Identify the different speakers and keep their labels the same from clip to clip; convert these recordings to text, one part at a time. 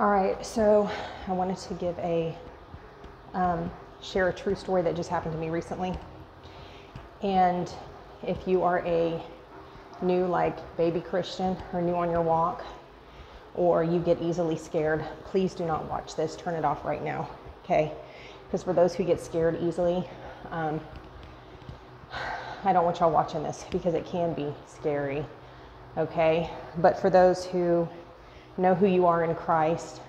Speaker 1: All right, so I wanted to give a um, share a true story that just happened to me recently. And if you are a new like baby Christian or new on your walk, or you get easily scared, please do not watch this. Turn it off right now, okay? Because for those who get scared easily, um, I don't want y'all watching this because it can be scary, okay? But for those who know who you are in Christ,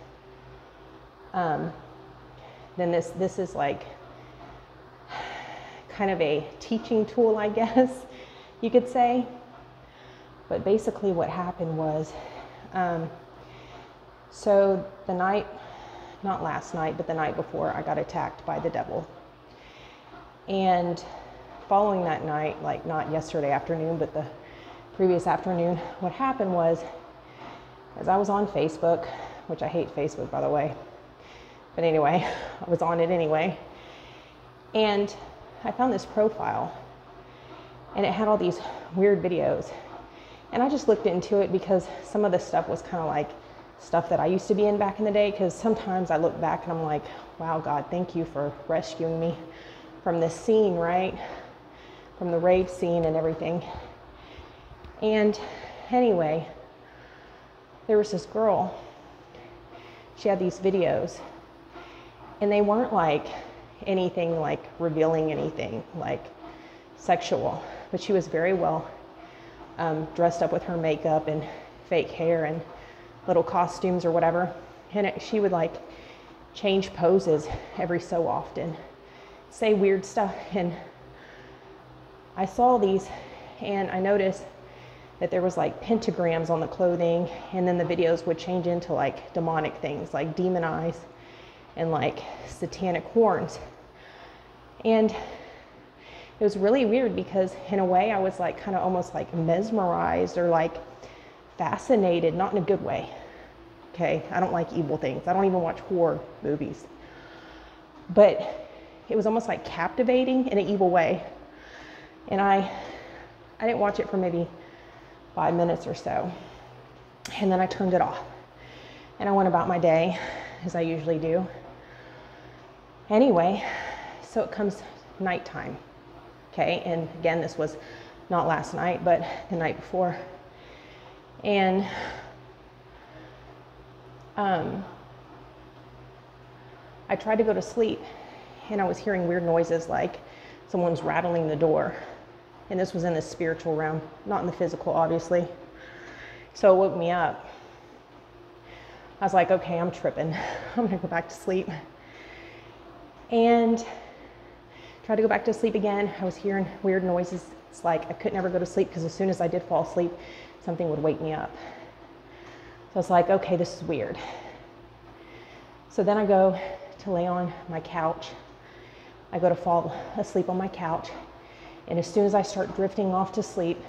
Speaker 1: um, then this this is like kind of a teaching tool, I guess you could say. But basically, what happened was, um, so the night, not last night, but the night before, I got attacked by the devil, and following that night, like not yesterday afternoon, but the previous afternoon, what happened was as I was on Facebook, which I hate Facebook by the way, but anyway, I was on it anyway, and I found this profile and it had all these weird videos. And I just looked into it because some of the stuff was kind of like stuff that I used to be in back in the day. Because sometimes I look back and I'm like, wow, God, thank you for rescuing me from this scene, right? From the rape scene and everything. And anyway, there was this girl. She had these videos, and they weren't like anything like revealing anything like sexual, but she was very well um, dressed up with her makeup and fake hair and little costumes or whatever. And it, she would like change poses every so often, say weird stuff. And I saw these and I noticed that there was like pentagrams on the clothing and then the videos would change into like demonic things like demon eyes and like satanic horns and it was really weird because in a way I was like kind of almost like mesmerized or like fascinated, not in a good way. Okay, I don't like evil things. I don't even watch horror movies. But it was almost like captivating in an evil way. And I I didn't watch it for maybe 5 minutes or so. And then I turned it off. And I went about my day as I usually do. Anyway, so it comes nighttime. Okay, and again, this was not last night, but the night before. And um, I tried to go to sleep, and I was hearing weird noises like someone's rattling the door. And this was in the spiritual realm, not in the physical, obviously. So it woke me up. I was like, okay, I'm tripping. I'm gonna go back to sleep. And tried to go back to sleep again. I was hearing weird noises. It's like I could never go to sleep because as soon as I did fall asleep, something would wake me up. So I was like, okay, this is weird. So then I go to lay on my couch. I go to fall asleep on my couch. And as soon as I start drifting off to sleep,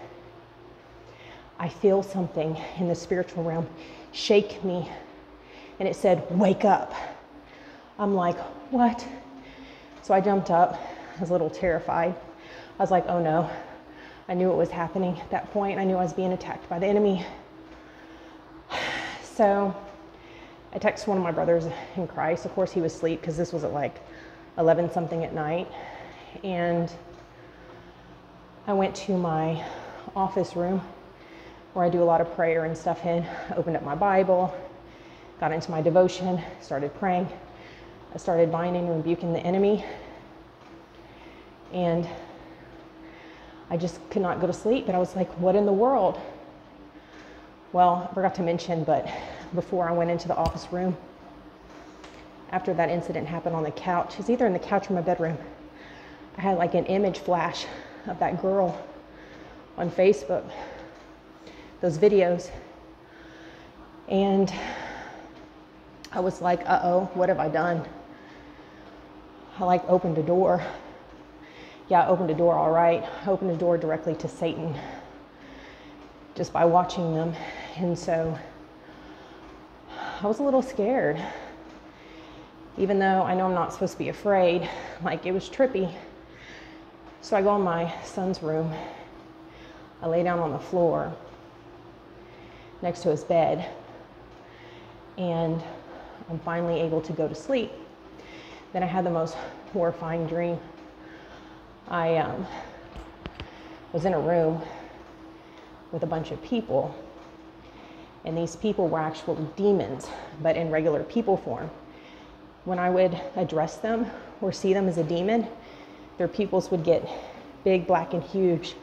Speaker 1: I feel something in the spiritual realm shake me. And it said, wake up. I'm like, what? So I jumped up I was a little terrified. I was like, oh no. I knew what was happening at that point. I knew I was being attacked by the enemy. So I texted one of my brothers in Christ. Of course, he was asleep because this was at like 11 something at night. And I went to my office room where I do a lot of prayer and stuff in. Opened up my Bible, got into my devotion, started praying. I started binding and rebuking the enemy and I just could not go to sleep. But I was like, what in the world? Well, I forgot to mention, but before I went into the office room, after that incident happened on the couch, it's either in the couch or my bedroom, I had like an image flash of that girl on Facebook, those videos. And I was like, uh oh, what have I done? I like opened a door yeah, I opened a door all right. I opened a door directly to Satan just by watching them. And so I was a little scared. Even though I know I'm not supposed to be afraid, like it was trippy. So I go in my son's room. I lay down on the floor next to his bed. And I'm finally able to go to sleep. Then I had the most horrifying dream. I um, was in a room with a bunch of people, and these people were actual demons, but in regular people form. When I would address them or see them as a demon, their pupils would get big, black, and huge.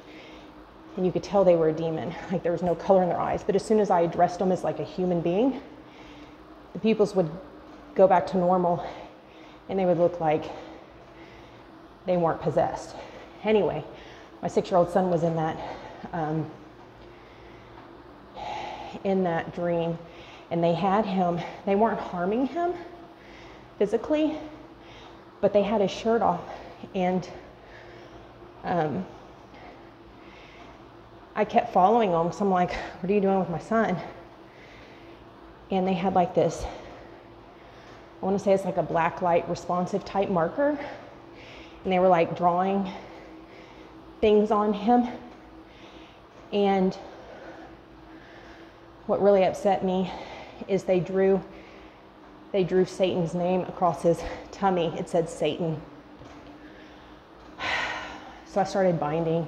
Speaker 1: And you could tell they were a demon, like there was no color in their eyes. But as soon as I addressed them as like a human being, the pupils would go back to normal and they would look like they weren't possessed. Anyway, my six year old son was in that. Um, in that dream and they had him they weren't harming him physically but they had his shirt off and um, i kept following them so i'm like what are you doing with my son and they had like this i want to say it's like a black light responsive type marker and they were like drawing things on him and what really upset me is they drew they drew Satan's name across his tummy. It said Satan. So I started binding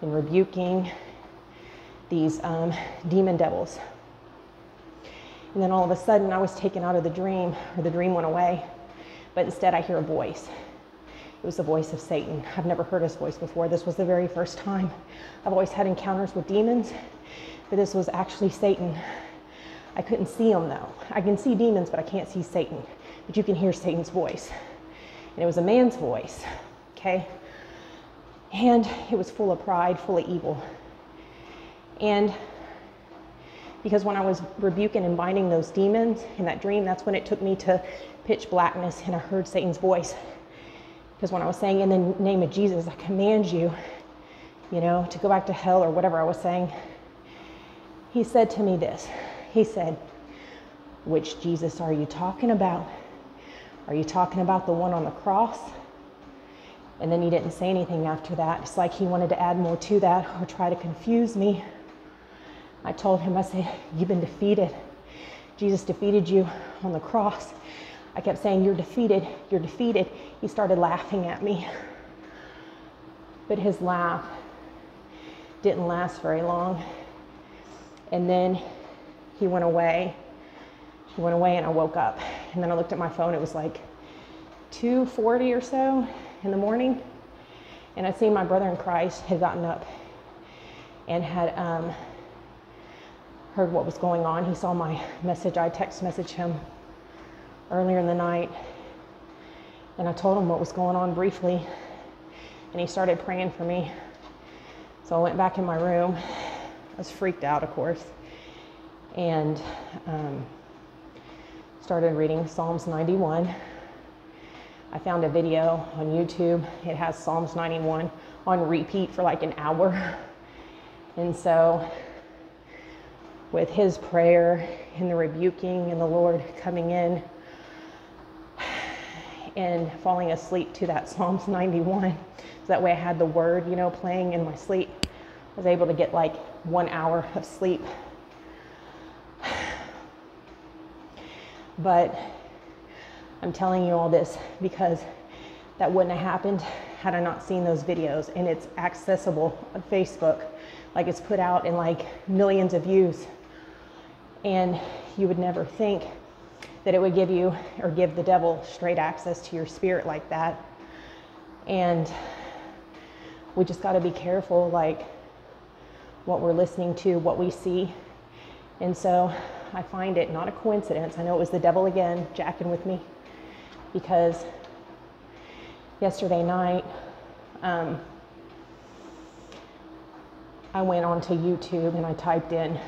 Speaker 1: and rebuking these um, demon devils. And then all of a sudden, I was taken out of the dream, or the dream went away. But instead, I hear a voice. It was the voice of Satan. I've never heard his voice before. This was the very first time. I've always had encounters with demons, but this was actually Satan. I couldn't see him though. I can see demons, but I can't see Satan. But you can hear Satan's voice. And it was a man's voice, okay? And it was full of pride, full of evil. And because when I was rebuking and binding those demons in that dream, that's when it took me to pitch blackness and I heard Satan's voice. Because when I was saying, in the name of Jesus, I command you, you know, to go back to hell or whatever I was saying, he said to me this He said, Which Jesus are you talking about? Are you talking about the one on the cross? And then he didn't say anything after that. It's like he wanted to add more to that or try to confuse me. I told him, I said, You've been defeated. Jesus defeated you on the cross. I kept saying, You're defeated. You're defeated. He started laughing at me. But his laugh didn't last very long. And then he went away. He went away and I woke up. And then I looked at my phone. It was like 2:40 or so in the morning. And I seen my brother in Christ had gotten up and had um, heard what was going on. He saw my message. I text messaged him earlier in the night. And I told him what was going on briefly. And he started praying for me. So I went back in my room I was freaked out, of course, and um, started reading Psalms 91. I found a video on YouTube. It has Psalms 91 on repeat for like an hour. And so, with his prayer and the rebuking and the Lord coming in and falling asleep to that Psalms 91, so that way I had the word, you know, playing in my sleep. I was able to get like one hour of sleep. But I'm telling you all this because that wouldn't have happened had I not seen those videos. And it's accessible on Facebook. Like it's put out in like millions of views. And you would never think that it would give you or give the devil straight access to your spirit like that. And we just got to be careful. Like, what we're listening to, what we see. And so I find it not a coincidence. I know it was the devil again jacking with me because yesterday night um, I went onto YouTube and I typed in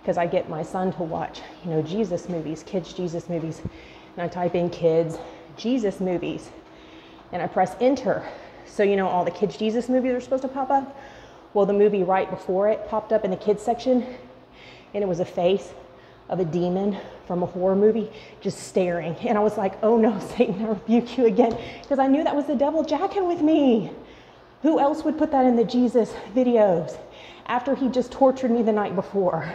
Speaker 1: because I get my son to watch, you know, Jesus movies, kids Jesus movies, and I type in kids Jesus movies, and I press enter. So you know all the kids Jesus movies are supposed to pop up. Well, the movie right before it popped up in the kids section, and it was a face of a demon from a horror movie just staring. And I was like, oh no, Satan, I rebuke you again. Because I knew that was the devil jacking with me. Who else would put that in the Jesus videos after he just tortured me the night before?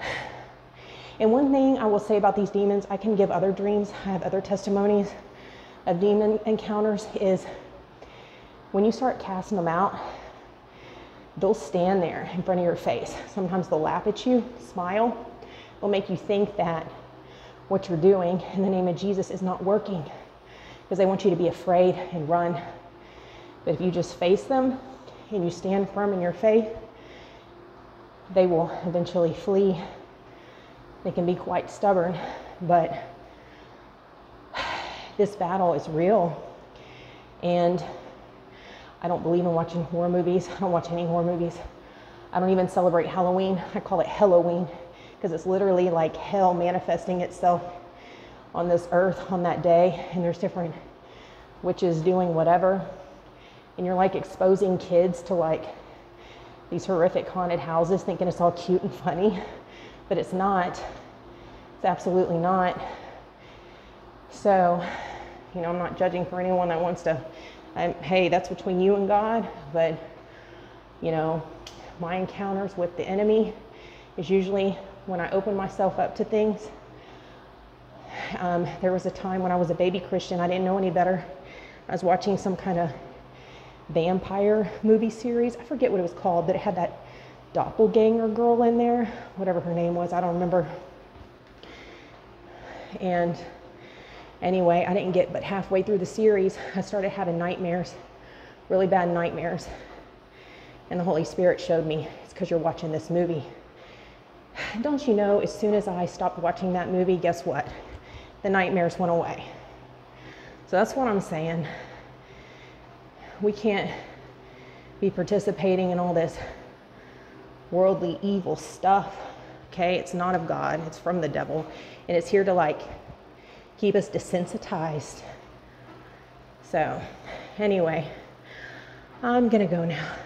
Speaker 1: And one thing I will say about these demons, I can give other dreams, I have other testimonies of demon encounters, is when you start casting them out, they'll stand there in front of your face. Sometimes they'll laugh at you, smile. They'll make you think that what you're doing in the name of Jesus is not working because they want you to be afraid and run. But if you just face them and you stand firm in your faith, they will eventually flee. They can be quite stubborn, but this battle is real. And I don't believe in watching horror movies. I don't watch any horror movies. I don't even celebrate Halloween. I call it Halloween because it's literally like hell manifesting itself on this earth on that day. And there's different witches doing whatever. And you're like exposing kids to like these horrific haunted houses thinking it's all cute and funny, but it's not. It's absolutely not. So, you know, I'm not judging for anyone that wants to I'm, hey, that's between you and God. But, you know, my encounters with the enemy is usually when I opened myself up to things. Um, there was a time when I was a baby Christian, I didn't know any better. I was watching some kind of vampire movie series. I forget what it was called, but it had that doppelganger girl in there, whatever her name was, I don't remember. And Anyway, I didn't get but halfway through the series. I started having nightmares, really bad nightmares. And the Holy Spirit showed me it's because you're watching this movie. Don't you know, as soon as I stopped watching that movie, guess what? The nightmares went away. So that's what I'm saying. We can't be participating in all this worldly evil stuff. Okay, it's not of God, it's from the devil. And it's here to like keep us desensitized. So, anyway, I'm to go now.